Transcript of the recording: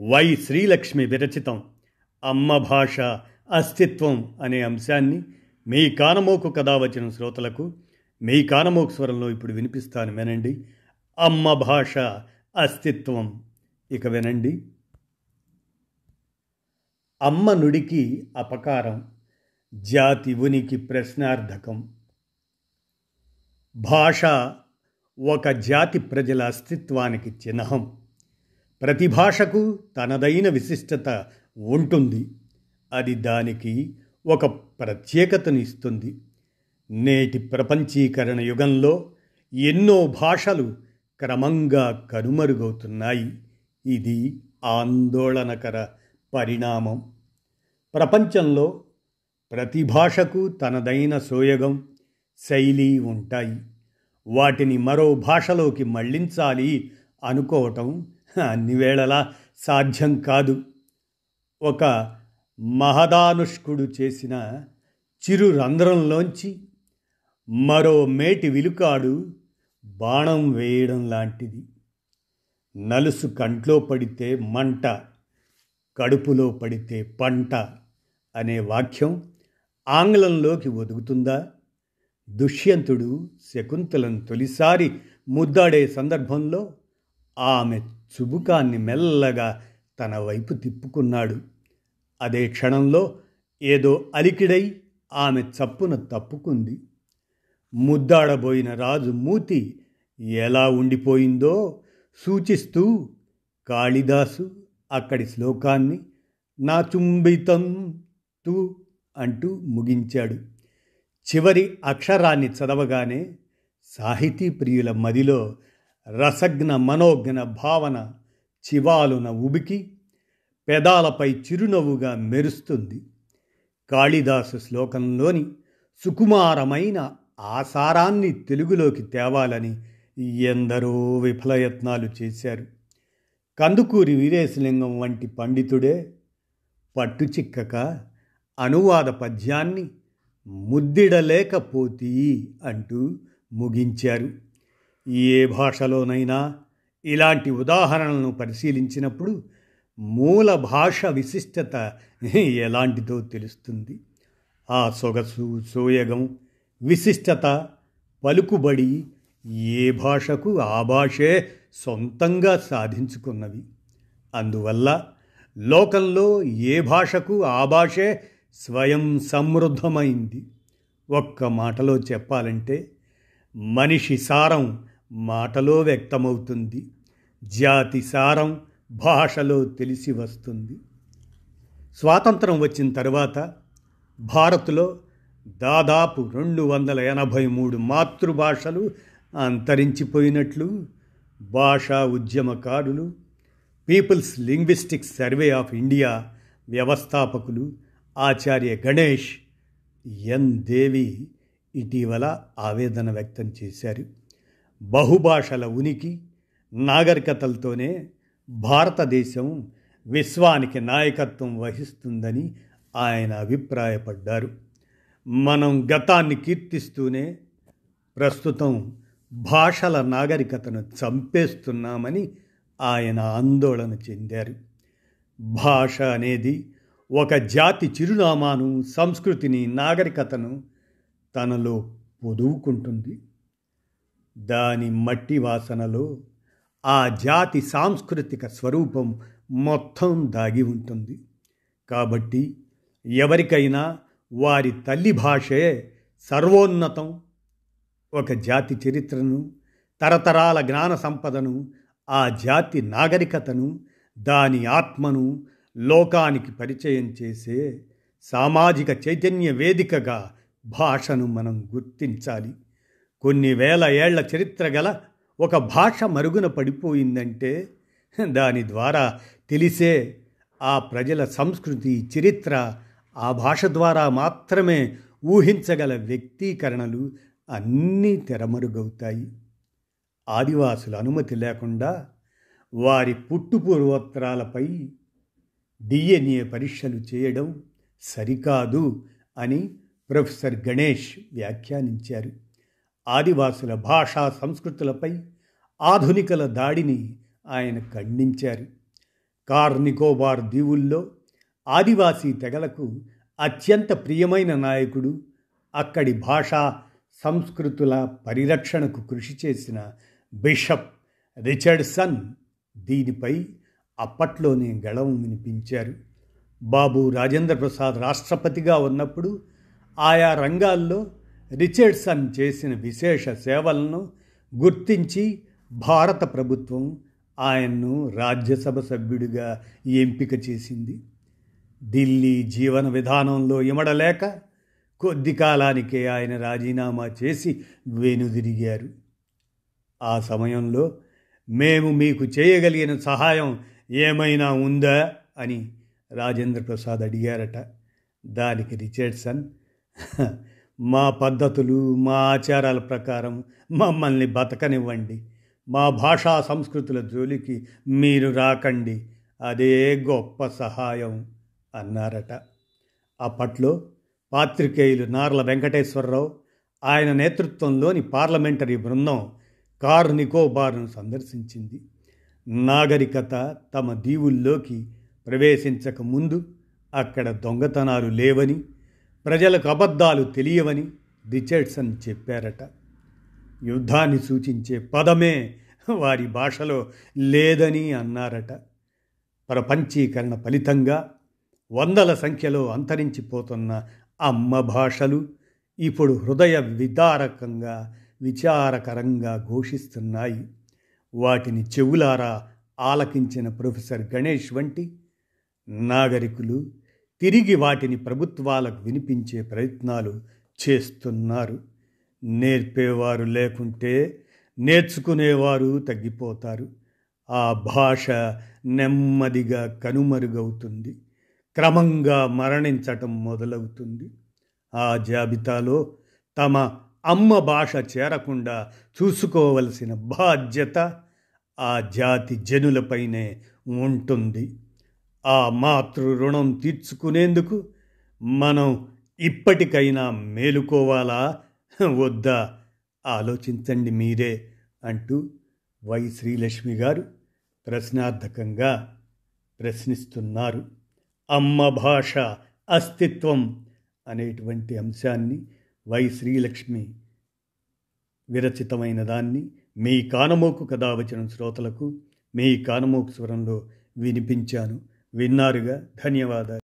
Why Srilakshmi విరచితం. అమ్మ భాష అస్తిత్వం అనే అంశాన్ని మీ కానమోకు కథ వచ్చిన శ్రోతలకు మీ కానమోకు స్వరంలో ఇప్పుడు వినిపిస్తాను వినండి. అమ్మ భాష అస్తిత్వం. ఇక వినండి. అమ్మ నుడికి అపకారం జాతి ఉనికి ప్రశ్నార్థకం. భాష ఒక జాతి ప్రజల అస్తిత్వానికి చిహ్నం ప్రతి భాషకు తనదైన విశిష్టత ఉంటుంది. అది దానికి ఒక ప్రత్యేకతను ఇస్తుంది. నేటి ప్రపంచీకరణ యుగంలో ఎన్నో భాషలు క్రమంగా కనుమరుగవుతున్నాయి. ఇది ఆందోళనకర పరిణామం. ప్రపంచంలో ప్రతి భాషకు తనదైన సోయగం శైలి ఉంటాయి. వాటిని మరో భాషలోకి మళ్ళించాలి అనుకోవటం అన్ని వేళలా సాధ్యం కాదు. ఒక మహదానుష్కుడు చేసిన చిరు రంధ్రంలోంచి మరో మేటి విలుకాడు బాణం వేయడం లాంటిది. నలుసు కంట్లో పడితే మంట కడుపులో పడితే పంట అనే వాక్యం ఆంగ్లంలోకి ఒదుగుతుందా? దుష్యంతుడు శకుంతలను తొలిసారి ముద్దాడే సందర్భంలో ఆమె చుబుకాన్ని మెల్లగా తన వైపు తిప్పుకున్నాడు. అదే క్షణంలో ఏదో అలికిడై ఆమె చప్పున తప్పుకుంది. ముద్దాడబోయిన రాజు మూతి ఎలా ఉండిపోయిందో సూచిస్తూ కాళిదాసు అక్కడి శ్లోకాన్ని నా చుంబితం తూ అంటూ ముగించాడు. చివరి అక్షరాన్ని చదవగానే సాహితీ ప్రియుల మదిలో రసజ్ఞ మనోజ్ఞ భావన చివాలున ఉబికి పెదాలపై చిరునవ్వుగా మెరుస్తుంది. కాళిదాసు శ్లోకంలోని సుకుమారమైన ఆసారాన్ని తెలుగులోకి తేవాలని ఎందరో విఫలయత్నాలు చేశారు. కందుకూరి వీరేశలింగం వంటి పండితుడే పట్టుచిక్కక అనువాద పద్యాన్ని ముద్దిడలేకపోతీ అంటూ ముగించారు. ఏ భాషలోనైనా ఇలాంటి ఉదాహరణలను పరిశీలించినప్పుడు మూల భాష విశిష్టత ఎలాంటిదో తెలుస్తుంది. ఆ సొగసు సోయగం విశిష్టత పలుకుబడి ఏ భాషకు ఆ భాషే సొంతంగా సాధించుకున్నవి. అందువల్ల లోకంలో ఏ భాషకు ఆ భాషే స్వయం సమృద్ధమైంది. ఒక్క మాటలో చెప్పాలంటే మనిషి సారం మాటలో వ్యక్తమవుతుంది జాతి సారం భాషలో తెలిసి వస్తుంది. స్వాతంత్రం వచ్చిన తర్వాత భారత్లో దాదాపు రెండు వందల ఎనభై మూడు మాతృభాషలు అంతరించిపోయినట్లు భాషా ఉద్యమకారులు people's linguistics survey of India వ్యవస్థాపకులు ఆచార్య గణేష్ ఎన్. దేవి ఇటీవల ఆవేదన వ్యక్తం చేశారు. బహుభాషల ఉనికి నాగరికతలతోనే భారతదేశం విశ్వానికి నాయకత్వం వహిస్తుందని ఆయన అభిప్రాయపడ్డారు. మనం గతాన్ని కీర్తిస్తూనే ప్రస్తుతం భాషల నాగరికతను చంపేస్తున్నామని ఆయన ఆందోళన చెందారు. భాష అనేది ఒక జాతి చిరునామాను సంస్కృతిని నాగరికతను తనలో పొదువుకుంటుంది. దాని మట్టి వాసనలో ఆ జాతి సాంస్కృతిక స్వరూపం మొత్తం దాగి ఉంటుంది. కాబట్టి ఎవరికైనా వారి తల్లి భాషే సర్వోన్నతం. ఒక జాతి చరిత్రను తరతరాల జ్ఞాన సంపదను ఆ జాతి నాగరికతను దాని ఆత్మను లోకానికి పరిచయం చేసే సామాజిక చైతన్య వేదికగా భాషను మనం గుర్తించాలి. కొన్ని వేల ఏళ్ళ చరిత్ర గల ఒక భాష మరుగున పడిపోయిందంటే దాని ద్వారా తెలిసే ఆ ప్రజల సంస్కృతి చరిత్ర ఆ భాష ద్వారా మాత్రమే ఊహించగల వ్యక్తీకరణలు అన్నీ తెరమరుగవుతాయి. ఆదివాసుల అనుమతి లేకుండా వారి పుట్టుపూర్వోత్తరాలపై డిఎన్ఏ పరీక్షలు చేయడం సరికాదు అని ప్రొఫెసర్ గణేష్ వ్యాఖ్యానించారు. ఆదివాసుల భాషా సంస్కృతులపై ఆధునికల దాడిని ఆయన ఖండించారు. కార్ నికోబార్ దీవుల్లో ఆదివాసీ తెగలకు అత్యంత ప్రియమైన నాయకుడు అక్కడి భాషా సంస్కృతుల పరిరక్షణకు కృషి చేసిన బిషప్ రిచర్డ్సన్ దీనిపై అప్పట్లోనే గళం వినిపించారు. బాబు రాజేంద్ర ప్రసాద్ రాష్ట్రపతిగా ఉన్నప్పుడు ఆయా రంగాల్లో రిచర్డ్సన్ చేసిన విశేష సేవలను గుర్తించి భారత ప్రభుత్వం ఆయన్ను రాజ్యసభ సభ్యుడిగా ఎంపిక చేసింది. ఢిల్లీ జీవన విధానంలో ఇమడలేక కొద్ది కాలానికే ఆయన రాజీనామా చేసి వెనుదిరిగారు. ఆ సమయంలో మేము మీకు చేయగలిగిన సహాయం ఏమైనా ఉందా అని రాజేంద్ర ప్రసాద్ అడిగారట. దానికి రిచర్డ్సన్ మా పద్ధతులు మా ఆచారాల ప్రకారం మమ్మల్ని బతకనివ్వండి. మా భాషా సంస్కృతుల జోలికి మీరు రాకండి. అదే గొప్ప సహాయం అన్నారట. అప్పట్లో పాత్రికేయులు నార్ల వెంకటేశ్వరరావు ఆయన నేతృత్వంలోని పార్లమెంటరీ బృందం కార్ నికోబార్ను సందర్శించింది. నాగరికత తమ దీవుల్లోకి ప్రవేశించక ముందు అక్కడ దొంగతనాలు లేవని ప్రజలకు అబద్ధాలు తెలియవని రిచర్డ్సన్ చెప్పారట. యుద్ధాన్ని సూచించే పదమే వారి భాషలో లేదని అన్నారట. ప్రపంచీకరణ ఫలితంగా వందల సంఖ్యలో అంతరించిపోతున్న అమ్మ భాషలు ఇప్పుడు హృదయ విదారకంగా విచారకరంగా ఘోషిస్తున్నాయి. వాటిని చెవులారా ఆలకించిన ప్రొఫెసర్ గణేష్ వంటి నాగరికులు తిరిగి వాటిని ప్రభుత్వాలకు వినిపించే ప్రయత్నాలు చేస్తున్నారు. నేర్పేవారు లేకుంటే నేర్చుకునేవారు తగ్గిపోతారు. ఆ భాష నెమ్మదిగా కనుమరుగవుతుంది. క్రమంగా మరణించటం మొదలవుతుంది. ఆ జాబితాలో తమ అమ్మ భాష చేరకుండా చూసుకోవలసిన బాధ్యత ఆ జాతి జనులపైనే ఉంటుంది. ఆ మాతృ రుణం తీర్చుకునేందుకు మనం ఇప్పటికైనా మేలుకోవాలా? వద్దా? ఆలోచించండి మీరే అంటూ వై శ్రీలక్ష్మి గారు ప్రశ్నార్థకంగా ప్రశ్నిస్తున్నారు. అమ్మ భాష అస్తిత్వం అనేటువంటి అంశాన్ని వై శ్రీలక్ష్మి విరచితమైన దాన్ని మీ కానమోకు కథ వచ్చిన శ్రోతలకు మీ కానమోకు స్వరంలో వినిపించాను. విన్నారుగా. ధన్యవాదాలు.